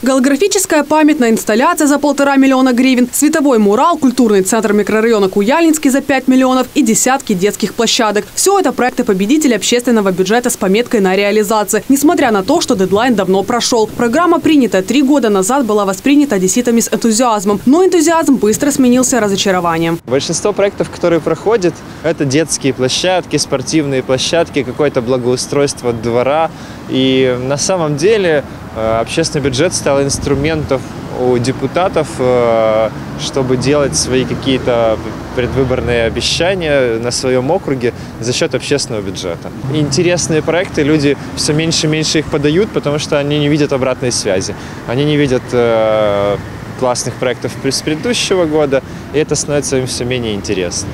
Голографическая памятная инсталляция за полтора миллиона гривен, световой мурал, культурный центр микрорайона Куяльнинский за 5 миллионов и десятки детских площадок. Все это проекты победителей общественного бюджета с пометкой на реализации. Несмотря на то, что дедлайн давно прошел. Программа, принятая три года назад, была воспринята одесситами с энтузиазмом. Но энтузиазм быстро сменился разочарованием. Большинство проектов, которые проходят, это детские площадки, спортивные площадки, какое-то благоустройство двора. И на самом деле общественный бюджет стал инструментом у депутатов, э, чтобы делать свои какие-то предвыборные обещания на своем округе за счет общественного бюджета. Интересные проекты, люди все меньше и меньше их подают, потому что они не видят обратной связи. Они не видят э, классных проектов с предыдущего года, и это становится им все менее интересно.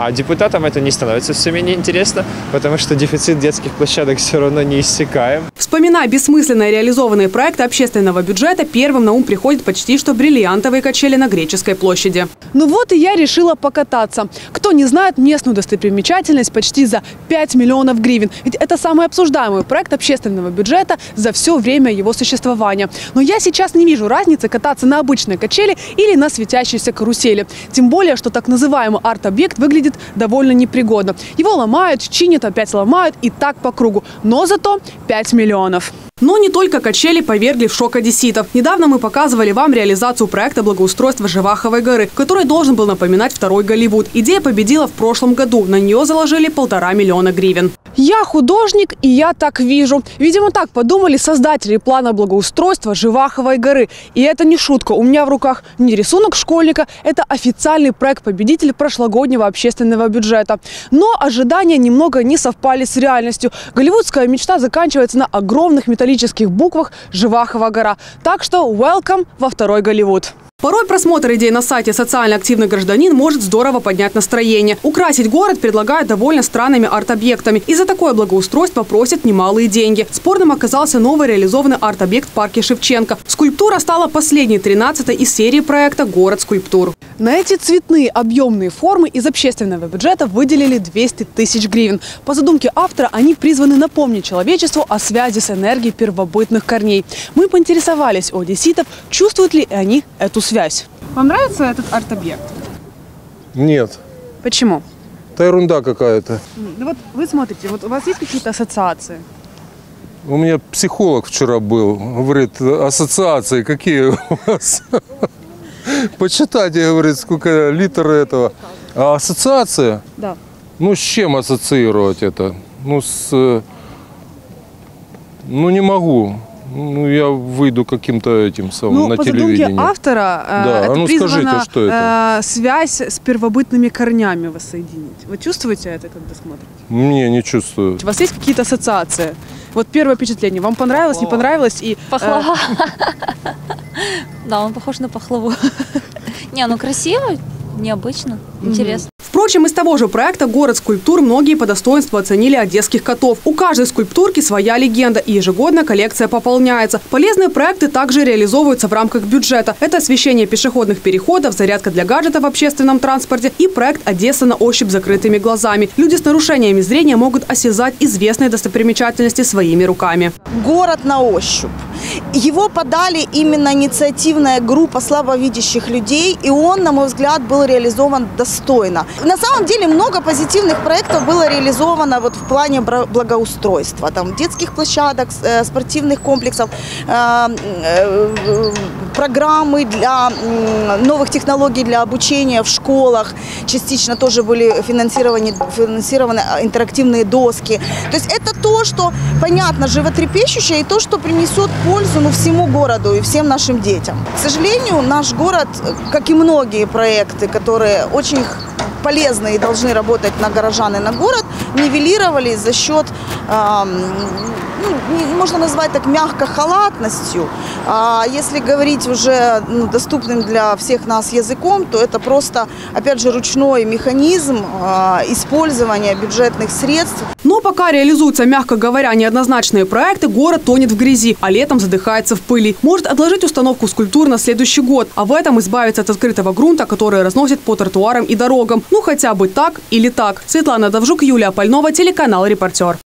А депутатам это не становится все менее интересно, потому что дефицит детских площадок все равно не иссякаем. Вспоминая бессмысленно реализованные проекты общественного бюджета, первым на ум приходит почти что бриллиантовые качели на Греческой площади. Ну вот и я решила покататься. Кто не знает местную достопримечательность почти за 5 миллионов гривен. Ведь это самый обсуждаемый проект общественного бюджета за все время его существования. Но я сейчас не вижу разницы кататься на обычной качели или на светящейся карусели. Тем более, что так называемый арт-объект выглядит выглядит довольно непригодно. Его ломают, чинят, опять ломают и так по кругу. Но зато 5 миллионов. Но не только качели повергли в шок одесситов. Недавно мы показывали вам реализацию проекта благоустройства Живаховой горы, который должен был напоминать второй Голливуд. Идея победила в прошлом году. На нее заложили полтора миллиона гривен. Я художник, и я так вижу. Видимо, так подумали создатели плана благоустройства Живаховой горы. И это не шутка. У меня в руках не рисунок школьника, это официальный проект победителя прошлогоднего общественного бюджета. Но ожидания немного не совпали с реальностью. Голливудская мечта заканчивается на огромных металлических буквах «Живахова гора». Так что welcome во второй Голливуд. Порой просмотр идей на сайте «Социально активный гражданин» может здорово поднять настроение. Украсить город предлагают довольно странными арт-объектами. И за такое благоустройство просят немалые деньги. Спорным оказался новый реализованный арт-объект в парке Шевченко. Скульптура стала последней 13 из серии проекта «Город скульптур». На эти цветные объемные формы из общественного бюджета выделили 200 тысяч гривен. По задумке автора они призваны напомнить человечеству о связи с энергией первобытных корней. Мы поинтересовались у одесситов, чувствуют ли они эту связь. Вам нравится этот арт-объект? Нет. Почему? Это ерунда какая-то. Ну вот вы смотрите, вот у вас есть какие-то ассоциации? У меня психолог вчера был, говорит, ассоциации какие у вас? Почитайте, говорит, сколько литр этого. А ассоциация? Да. Ну, с чем ассоциировать это? Ну, с... э, Ну, не могу. Ну, я выйду каким-то этим самым Ну, на по задумке телевидении. автора, э, Да, это а ну призвано скажите, что это? э, связь с первобытными корнями воссоединить. Вы чувствуете это, когда смотрите? Не, не чувствую. У вас есть какие-то ассоциации? Вот первое впечатление. Вам понравилось, не понравилось? И, э, Пахлава. Да, он похож на пахлаву. Не, ну красиво, необычно, интересно. Впрочем, из того же проекта «Город скульптур» многие по достоинству оценили одесских котов. У каждой скульптурки своя легенда, и ежегодно коллекция пополняется. Полезные проекты также реализовываются в рамках бюджета. Это освещение пешеходных переходов, зарядка для гаджетов в общественном транспорте и проект «Одесса на ощупь закрытыми глазами». Люди с нарушениями зрения могут осязать известные достопримечательности своими руками. город на ощупь. Его подали именно инициативная группа слабовидящих людей, и он, на мой взгляд, был реализован достойно. На самом деле много позитивных проектов было реализовано вот в плане благоустройства. Там детских площадок, э, спортивных комплексов, э, э, программы для новых технологий для обучения в школах. Частично тоже были финансированы, финансированы интерактивные доски. То есть это то, что, понятно, животрепещущее и то, что принесет пользу ну, всему городу и всем нашим детям. К сожалению, наш город, как и многие проекты, которые очень полезны и должны работать на горожан и на город, нивелировались за счет, ну, можно назвать так мягко, халатностью. А если говорить уже ну, доступным для всех нас языком, то это просто, опять же, ручной механизм а, использования бюджетных средств Но пока реализуются, мягко говоря, неоднозначные проекты, город тонет в грязи, а летом задыхается в пыли. Может отложить установку скульптур на следующий год, а в этом избавиться от открытого грунта, который разносит по тротуарам и дорогам. Ну хотя бы так или так. Светлана Давжук, Юлия Пальнова, телеканал «Репортер».